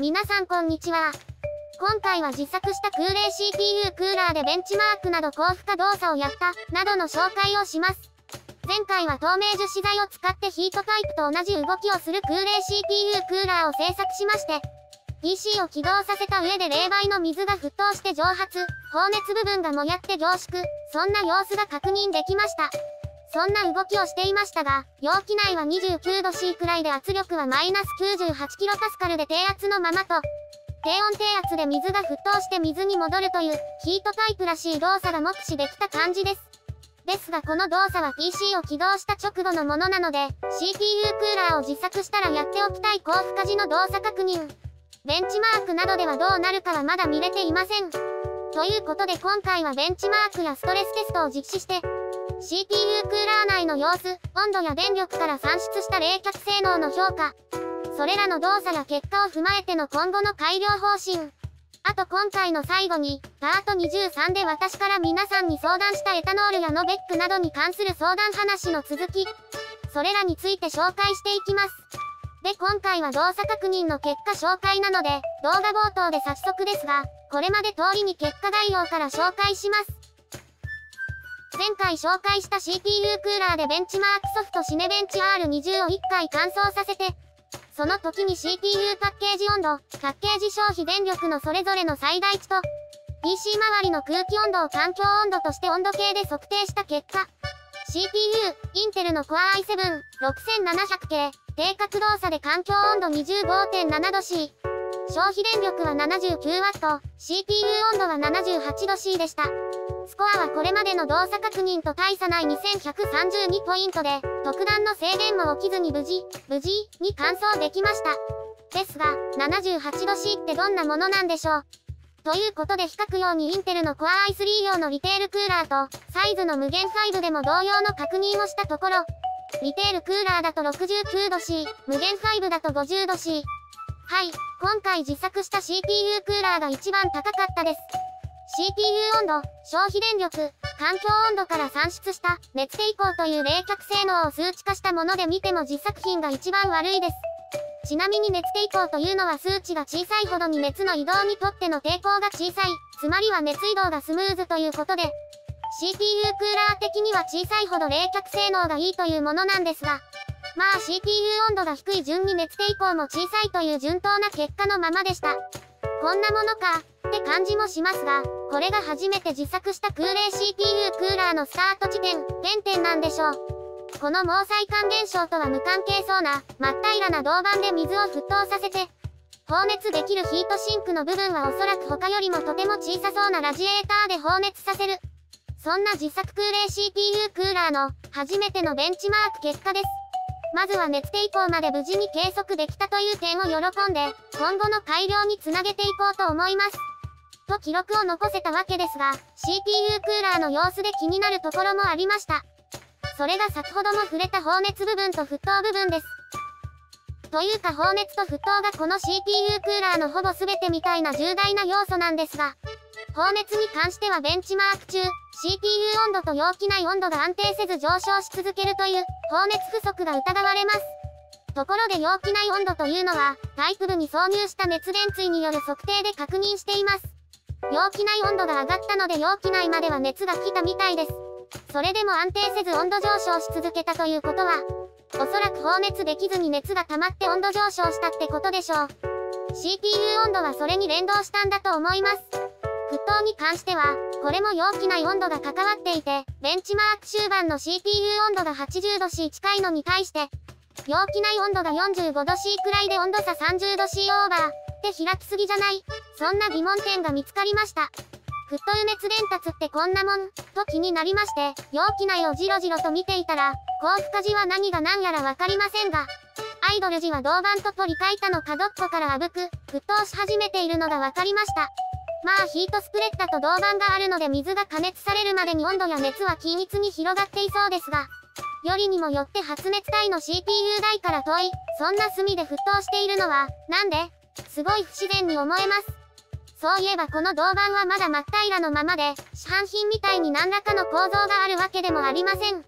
皆さんこんにちは。今回は自作した空冷 CPU クーラーでベンチマークなど高負荷動作をやった、などの紹介をします。前回は透明樹脂材を使ってヒートパイプと同じ動きをする空冷 CPU クーラーを製作しまして、PC を起動させた上で冷媒の水が沸騰して蒸発、放熱部分がもやって凝縮、そんな様子が確認できました。そんな動きをしていましたが、容器内は29度 C くらいで圧力はマイナス 98kPa で低圧のままと、低温低圧で水が沸騰して水に戻るというヒートタイプらしい動作が目視できた感じです。ですがこの動作は PC を起動した直後のものなので、CPU クーラーを自作したらやっておきたい高負荷時の動作確認。ベンチマークなどではどうなるかはまだ見れていません。ということで今回はベンチマークやストレステストを実施して、CPU クーラー内の様子、温度や電力から算出した冷却性能の評価。それらの動作や結果を踏まえての今後の改良方針。あと今回の最後に、パート23で私から皆さんに相談したエタノールやノベックなどに関する相談話の続き。それらについて紹介していきます。で今回は動作確認の結果紹介なので、動画冒頭で早速ですが、これまで通りに結果概要から紹介します。前回紹介した CPU クーラーでベンチマークソフトシネベンチ R20 を1回乾燥させて、その時に CPU パッケージ温度、パッケージ消費電力のそれぞれの最大値と、PC 周りの空気温度を環境温度として温度計で測定した結果、CPU、インテルの Core i7-6700 系、低活動差で環境温度25.7度 C、消費電力は 79W、CPU 温度は 78°C でした。スコアはこれまでの動作確認と大差ない2132ポイントで、特段の制限も起きずに無事、無事に完走できました。ですが、78度 C ってどんなものなんでしょうということで比較用にインテルの Core i3 用のリテールクーラーと、サイズの無限5でも同様の確認をしたところ、リテールクーラーだと69度 C、無限5だと50度 C。はい、今回自作した CPU クーラーが一番高かったです。CPU 温度、消費電力、環境温度から算出した熱抵抗という冷却性能を数値化したもので見ても実作品が一番悪いです。ちなみに熱抵抗というのは数値が小さいほどに熱の移動にとっての抵抗が小さい、つまりは熱移動がスムーズということで、CPU クーラー的には小さいほど冷却性能がいいというものなんですが、まあ CPU 温度が低い順に熱抵抗も小さいという順当な結果のままでした。こんなものか、って感じもしますが、これが初めて自作した空冷 CPU クーラーのスタート地点、点点なんでしょう。この毛細管現象とは無関係そうな、真っ平らな銅板で水を沸騰させて、放熱できるヒートシンクの部分はおそらく他よりもとても小さそうなラジエーターで放熱させる。そんな自作空冷 CPU クーラーの初めてのベンチマーク結果です。まずは熱抵抗まで無事に計測できたという点を喜んで、今後の改良につなげていこうと思います。と記録を残せたわけですが、CPU クーラーの様子で気になるところもありました。それが先ほども触れた放熱部分と沸騰部分です。というか放熱と沸騰がこの CPU クーラーのほぼ全てみたいな重大な要素なんですが、放熱に関してはベンチマーク中、CPU 温度と容器内温度が安定せず上昇し続けるという放熱不足が疑われます。ところで容器内温度というのは、タイプ部に挿入した熱電対による測定で確認しています。容器内温度が上がったので容器内までは熱が来たみたいです。それでも安定せず温度上昇し続けたということは、おそらく放熱できずに熱が溜まって温度上昇したってことでしょう。CPU 温度はそれに連動したんだと思います。沸騰に関しては、これも容器内温度が関わっていて、ベンチマーク終盤の CPU 温度が80度 C 近いのに対して、容器内温度が45度 C くらいで温度差30度 C オーバー。って開きすぎじゃないそんな疑問点が見つかりました。沸騰熱伝達ってこんなもん？と気になりまして、容器内をじろじろと見ていたら、高負荷時は何が何やらわかりませんが、アイドル時は銅板と取り替えたの角っこからあぶく、沸騰し始めているのがわかりました。まあヒートスプレッダと銅板があるので水が加熱されるまでに温度や熱は均一に広がっていそうですが、よりにもよって発熱体の CPU 台から遠い、そんな炭で沸騰しているのは、なんで？すごい不自然に思えます。そういえばこの銅板はまだ真っ平らのままで、市販品みたいに何らかの構造があるわけでもありません。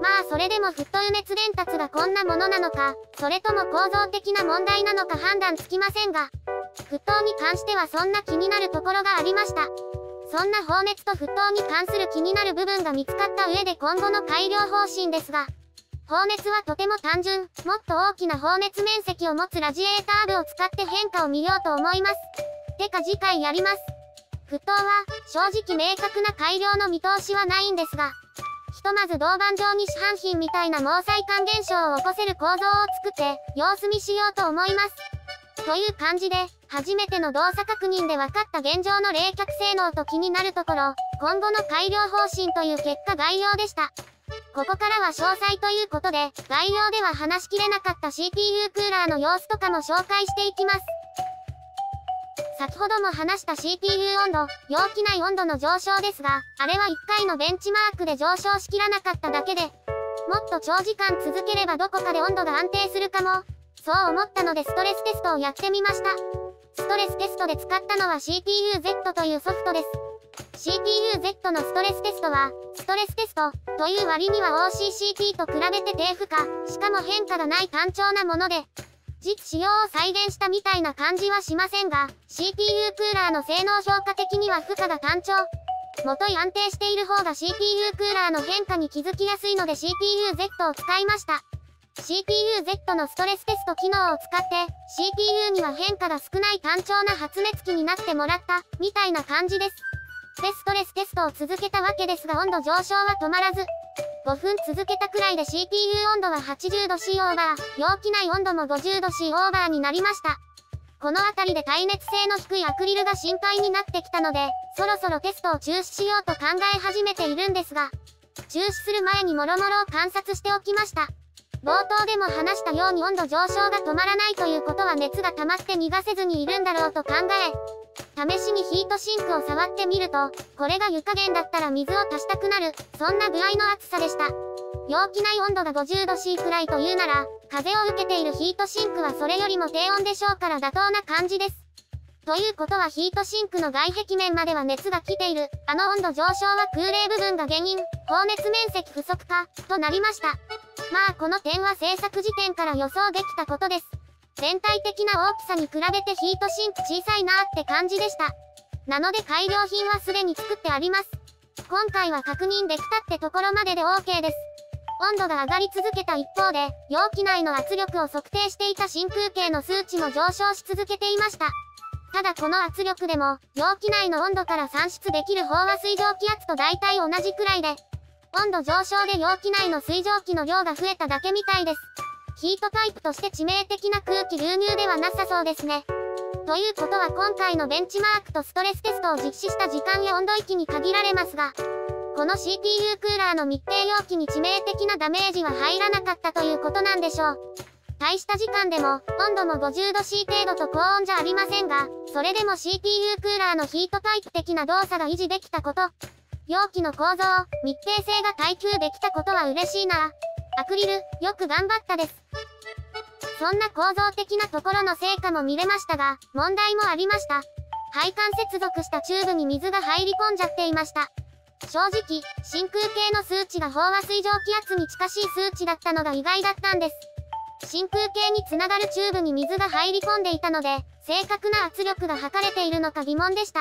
まあそれでも沸騰熱伝達がこんなものなのか、それとも構造的な問題なのか判断つきませんが、沸騰に関してはそんな気になるところがありました。そんな放熱と沸騰に関する気になる部分が見つかった上で今後の改良方針ですが、放熱はとても単純、もっと大きな放熱面積を持つラジエーター部を使って変化を見ようと思います。てか次回やります。沸騰は、正直明確な改良の見通しはないんですが、ひとまず銅板状に市販品みたいな毛細管現象を起こせる構造を作って、様子見しようと思います。という感じで、初めての動作確認で分かった現状の冷却性能と気になるところ、今後の改良方針という結果概要でした。ここからは詳細ということで、概要では話しきれなかった CPU クーラーの様子とかも紹介していきます。先ほども話した CPU 温度、容器内温度の上昇ですが、あれは1回のベンチマークで上昇しきらなかっただけで、もっと長時間続ければどこかで温度が安定するかも。そう思ったのでストレステストをやってみました。ストレステストで使ったのは CPU-Z というソフトです。CPU-Z のストレステストは、ストレステストという割には OCCT と比べて低負荷、しかも変化がない単調なもので、実使用を再現したみたいな感じはしませんが、CPU クーラーの性能評価的には負荷が単調。もとい安定している方が CPU クーラーの変化に気づきやすいので CPU-Z を使いました。CPU-Z のストレステスト機能を使って、CPU には変化が少ない単調な発熱器になってもらった、みたいな感じです。でストレステストを続けたわけですが温度上昇は止まらず、5分続けたくらいで CPU 温度は80度 C オーバー、容器内温度も50度 C オーバーになりました。この辺りで耐熱性の低いアクリルが心配になってきたので、そろそろテストを中止しようと考え始めているんですが、中止する前にもろもろを観察しておきました。冒頭でも話したように温度上昇が止まらないということは熱が溜まって逃がせずにいるんだろうと考え、試しにヒートシンクを触ってみると、これが湯加減だったら水を足したくなる、そんな具合の暑さでした。容器内温度が50度 C くらいというなら、風を受けているヒートシンクはそれよりも低温でしょうから妥当な感じです。ということはヒートシンクの外壁面までは熱が来ている。あの温度上昇は空冷部分が原因、放熱面積不足か、となりました。まあこの点は制作時点から予想できたことです。全体的な大きさに比べてヒートシンク小さいなーって感じでした。なので改良品はすでに作ってあります。今回は確認できたってところまでで OK です。温度が上がり続けた一方で、容器内の圧力を測定していた真空計の数値も上昇し続けていました。ただこの圧力でも、容器内の温度から算出できる飽和水蒸気圧と大体同じくらいで、温度上昇で容器内の水蒸気の量が増えただけみたいです。ヒートタイプとして致命的な空気流入ではなさそうですね。ということは今回のベンチマークとストレステストを実施した時間や温度域に限られますが、この CPU クーラーの密閉容器に致命的なダメージは入らなかったということなんでしょう。大した時間でも、温度も50度 C 程度と高温じゃありませんが、それでも CPU クーラーのヒートタイプ的な動作が維持できたこと、容器の構造、密閉性が耐久できたことは嬉しいな。アクリル、よく頑張ったです。そんな構造的なところの成果も見れましたが、問題もありました。配管接続したチューブに水が入り込んじゃっていました。正直、真空系の数値が飽和水蒸気圧に近しい数値だったのが意外だったんです。真空系につながるチューブに水が入り込んでいたので、正確な圧力が測れているのか疑問でした。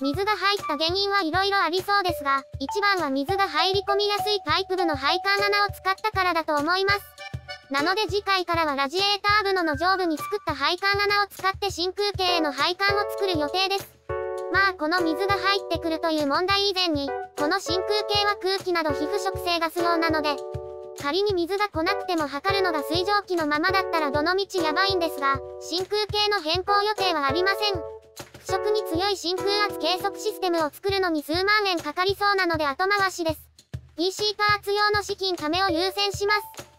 水が入った原因はいろいろありそうですが、一番は水が入り込みやすいパイプ部の配管穴を使ったからだと思います。なので次回からはラジエーター部のの上部に作った配管穴を使って真空系への配管を作る予定です。まあこの水が入ってくるという問題以前に、この真空系は空気など皮膚食性ガス用なので、仮に水が来なくても測るのが水蒸気のままだったらどのみちやばいんですが、真空系の変更予定はありません。腐食に強い真空圧計測システムを作るのに数万円かかりそうなので後回しです。PC パーツ用の資金ためを優先します。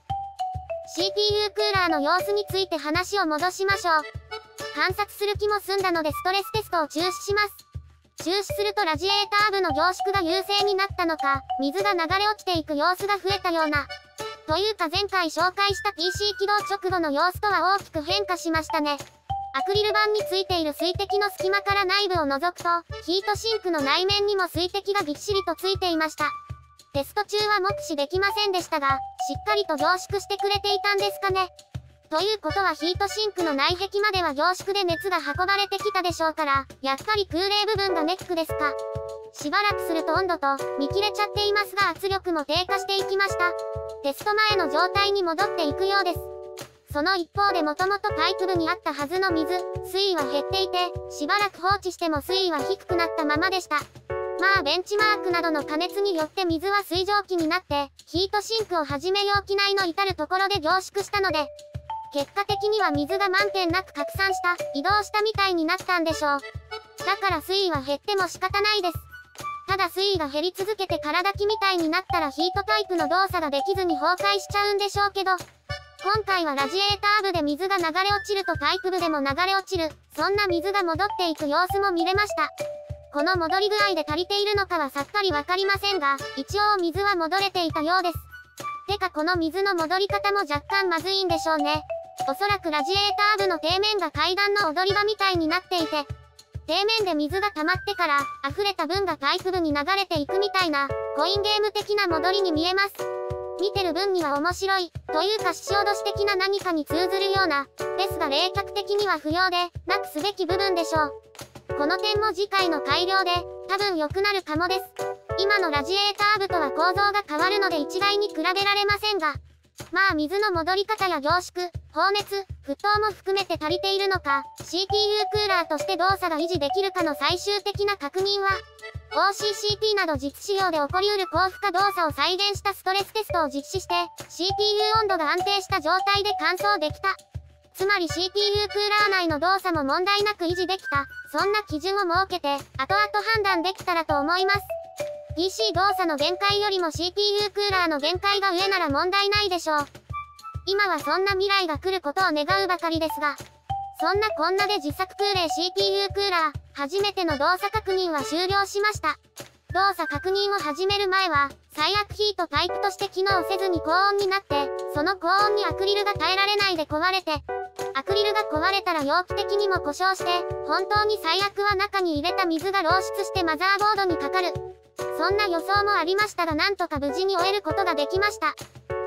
CPU クーラーの様子について話を戻しましょう。観察する気も済んだのでストレステストを中止します。中止するとラジエーター部の凝縮が優勢になったのか、水が流れ落ちていく様子が増えたような。というか前回紹介した PC 起動直後の様子とは大きく変化しましたね。アクリル板についている水滴の隙間から内部を覗くと、ヒートシンクの内面にも水滴がぎっしりとついていました。テスト中は目視できませんでしたが、しっかりと凝縮してくれていたんですかね。ということはヒートシンクの内壁までは凝縮で熱が運ばれてきたでしょうから、やっぱり空冷部分がネックですか。しばらくすると温度と見切れちゃっていますが圧力も低下していきました。テスト前の状態に戻っていくようです。その一方でもともとパイプ部にあったはずの水、水位は減っていて、しばらく放置しても水位は低くなったままでした。まあベンチマークなどの加熱によって水は水蒸気になって、ヒートシンクをはじめ容器内の至るところで凝縮したので、結果的には水が満点なく拡散した、移動したみたいになったんでしょう。だから水位は減っても仕方ないです。ただ水位が減り続けて空炊きみたいになったらヒートタイプの動作ができずに崩壊しちゃうんでしょうけど、今回はラジエーター部で水が流れ落ちるとパイプ部でも流れ落ちる、そんな水が戻っていく様子も見れました。この戻り具合で足りているのかはさっぱりわかりませんが、一応水は戻れていたようです。てかこの水の戻り方も若干まずいんでしょうね。おそらくラジエーター部の底面が階段の踊り場みたいになっていて、底面で水が溜まってから、溢れた分がパイプ部に流れていくみたいな、コインゲーム的な戻りに見えます。見てる分には面白い、というか獅子脅し的な何かに通ずるような、ですが冷却的には不要で、なくすべき部分でしょう。この点も次回の改良で、多分良くなるかもです。今のラジエーター部とは構造が変わるので一概に比べられませんが、まあ水の戻り方や凝縮、放熱、沸騰も含めて足りているのか、CPU クーラーとして動作が維持できるかの最終的な確認は、OCCP など実使用で起こりうる高負荷動作を再現したストレステストを実施して、CPU 温度が安定した状態で乾燥できた。つまり CPU クーラー内の動作も問題なく維持できた。そんな基準を設けて、後々判断できたらと思います。PC 動作の限界よりも CPU クーラーの限界が上なら問題ないでしょう。今はそんな未来が来ることを願うばかりですが、そんなこんなで自作空冷 CPU クーラー、初めての動作確認は終了しました。動作確認を始める前は、最悪ヒートタイプとして機能せずに高温になって、その高温にアクリルが耐えられないで壊れて、アクリルが壊れたら容器的にも故障して、本当に最悪は中に入れた水が漏出してマザーボードにかかる。そんな予想もありましたがなんとか無事に終えることができました。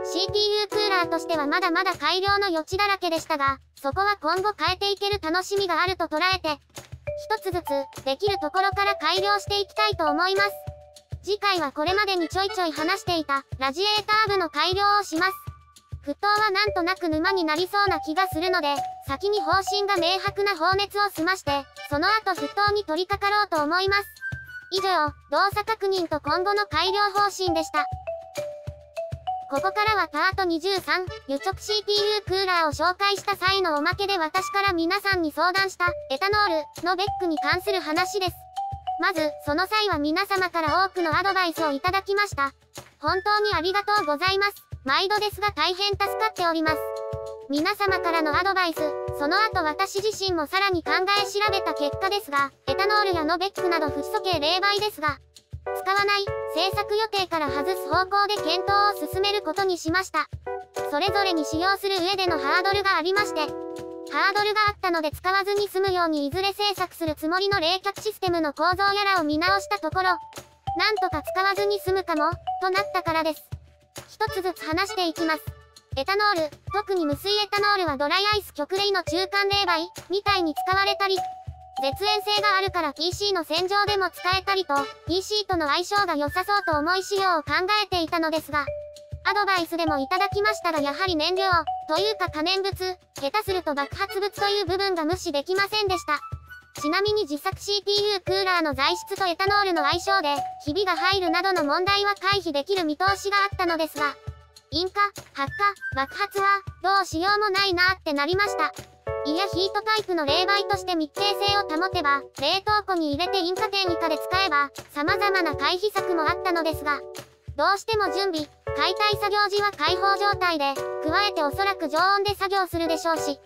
CPU クーラーとしてはまだまだ改良の余地だらけでしたが、そこは今後変えていける楽しみがあると捉えて、一つずつ、できるところから改良していきたいと思います。次回はこれまでにちょいちょい話していた、ラジエーター部の改良をします。沸騰はなんとなく沼になりそうな気がするので、先に方針が明白な放熱を済まして、その後沸騰に取り掛かろうと思います。以上、動作確認と今後の改良方針でした。ここからはパート23、輸直 CPU クーラーを紹介した際のおまけで私から皆さんに相談したエタノールのベックに関する話です。まず、その際は皆様から多くのアドバイスをいただきました。本当にありがとうございます。毎度ですが大変助かっております。皆様からのアドバイス、その後私自身もさらに考え調べた結果ですが、エタノールやノベックなどフッ素系冷媒ですが、使わない、制作予定から外す方向で検討を進めることにしました。それぞれに使用する上でのハードルがありまして、ハードルがあったので使わずに済むようにいずれ制作するつもりの冷却システムの構造やらを見直したところ、なんとか使わずに済むかも、となったからです。一つずつ話していきます。エタノール、特に無水エタノールはドライアイス極冷の中間冷媒、みたいに使われたり、絶縁性があるから PC の洗浄でも使えたりと、PC との相性が良さそうと思い仕様を考えていたのですが、アドバイスでもいただきましたがやはり燃料、というか可燃物、下手すると爆発物という部分が無視できませんでした。ちなみに自作 CPU クーラーの材質とエタノールの相性で、ひびが入るなどの問題は回避できる見通しがあったのですが、引火、発火、爆発は、どうしようもないなーってなりました。いやヒートタイプの冷媒として密閉性を保てば、冷凍庫に入れて引火点以下で使えば、様々な回避策もあったのですが、どうしても準備、解体作業時は開放状態で、加えておそらく常温で作業するでしょうし、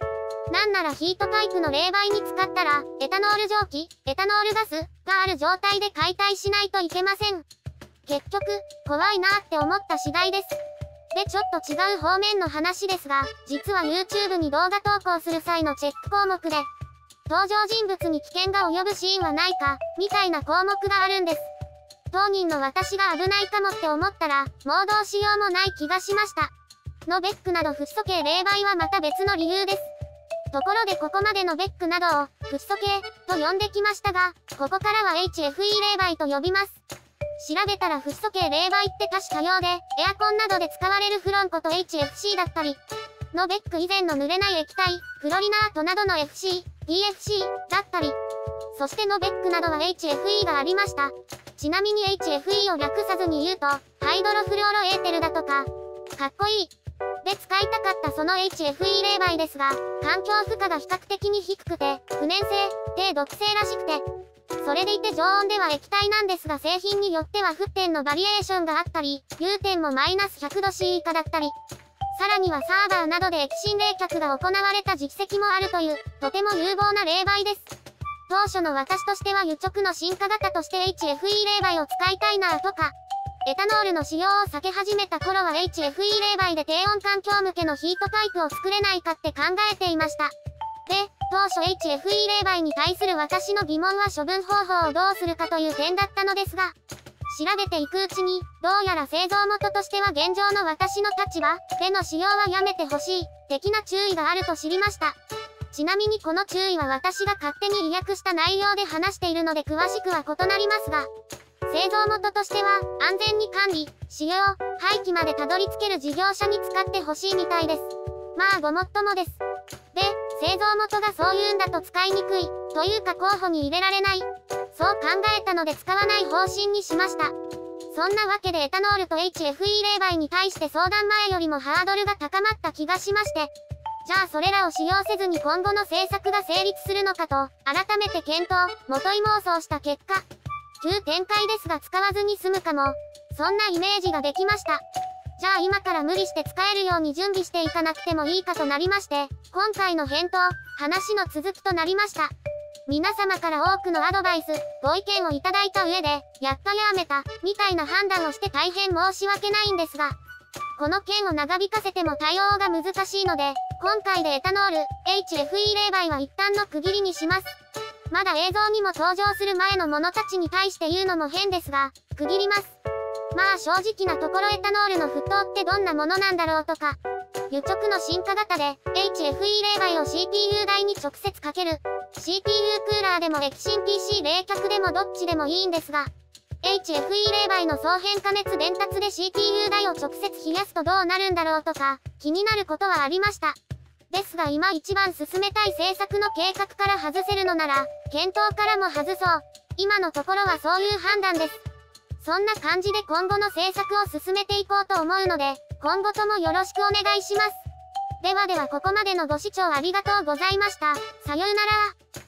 なんならヒートタイプの冷媒に使ったら、エタノール蒸気、エタノールガスがある状態で解体しないといけません。結局、怖いなって思った次第です。でちょっと違う方面の話ですが、実は YouTube に動画投稿する際のチェック項目で、登場人物に危険が及ぶシーンはないか、みたいな項目があるんです。当人の私が危ないかもって思ったら、盲導しようもない気がしました。のベックなどフッ素系冷媒はまた別の理由です。ところでここまでのベックなどをフッ素系と呼んできましたが、ここからは HFE 冷媒と呼びます。調べたらフッ素系冷媒って多種多様で、エアコンなどで使われるフロンコと HFC だったり、のベック以前の濡れない液体、フロリナートなどの FC、PFC だったり、そしてのベックなどは HFE がありました。ちなみに HFE を略さずに言うと、ハイドロフルオロエーテルだとか、かっこいい。で使いたかったその HFE 冷媒ですが、環境負荷が比較的に低くて、不燃性、低毒性らしくて、それでいて常温では液体なんですが製品によっては沸点のバリエーションがあったり、融点もマイナス100度 C 以下だったり、さらにはサーバーなどで液浸冷却が行われた実績もあるという、とても有望な冷媒です。当初の私としては輸直の進化型として HFE 冷媒を使いたいなとか、エタノールの使用を避け始めた頃は HFE 冷媒で低温環境向けのヒートパイプを作れないかって考えていました。で、当初 HFE 冷媒に対する私の疑問は処分方法をどうするかという点だったのですが、調べていくうちに、どうやら製造元としては現状の私の立場での使用はやめてほしい、的な注意があると知りました。ちなみにこの注意は私が勝手に意訳した内容で話しているので詳しくは異なりますが、製造元としては、安全に管理、使用、廃棄までたどり着ける事業者に使ってほしいみたいです。まあごもっともです。製造元がそう言うんだと使いにくい、というか候補に入れられない。そう考えたので使わない方針にしました。そんなわけでエタノールと HFE 冷媒に対して相談前よりもハードルが高まった気がしまして、じゃあそれらを使用せずに今後の政策が成立するのかと、改めて検討、元い妄想した結果、旧展開ですが使わずに済むかも。そんなイメージができました。じゃあ今から無理して使えるように準備していかなくてもいいかとなりまして、今回の返答、話の続きとなりました。皆様から多くのアドバイス、ご意見をいただいた上で、やっとやめた、みたいな判断をして大変申し訳ないんですが、この件を長引かせても対応が難しいので、今回でエタノール、HFE 冷媒は一旦の区切りにします。まだ映像にも登場する前の者たちに対して言うのも変ですが、区切ります。まあ正直なところエタノールの沸騰ってどんなものなんだろうとか、輸直の進化型で HFE 冷媒を CPU 台に直接かける CPU クーラーでも液芯 PC 冷却でもどっちでもいいんですが HFE 冷媒の総変加熱伝達で CPU 台を直接冷やすとどうなるんだろうとか気になることはありました。ですが今一番進めたい政策の計画から外せるのなら、検討からも外そう。今のところはそういう判断です。そんな感じで今後の制作を進めていこうと思うので、今後ともよろしくお願いします。ではではここまでのご視聴ありがとうございました。さようなら。